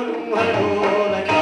Hare